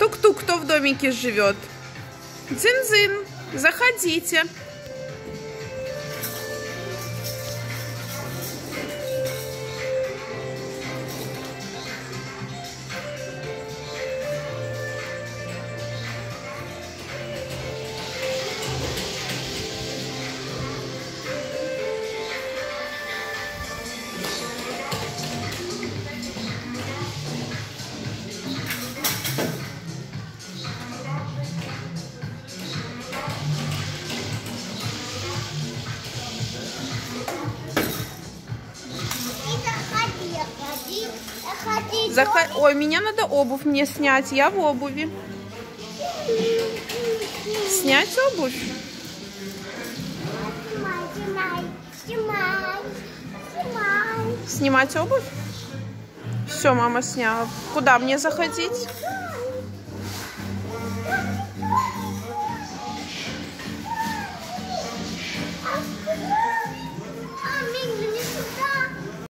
Тук-тук, кто в домике живет? Дзин-дзин, заходите. Захо- Ой, мне надо обувь мне снять, я в обуви. Снять обувь? Снимай, снимай, снимай. Снимать обувь? Все, мама сняла. Куда мне заходить?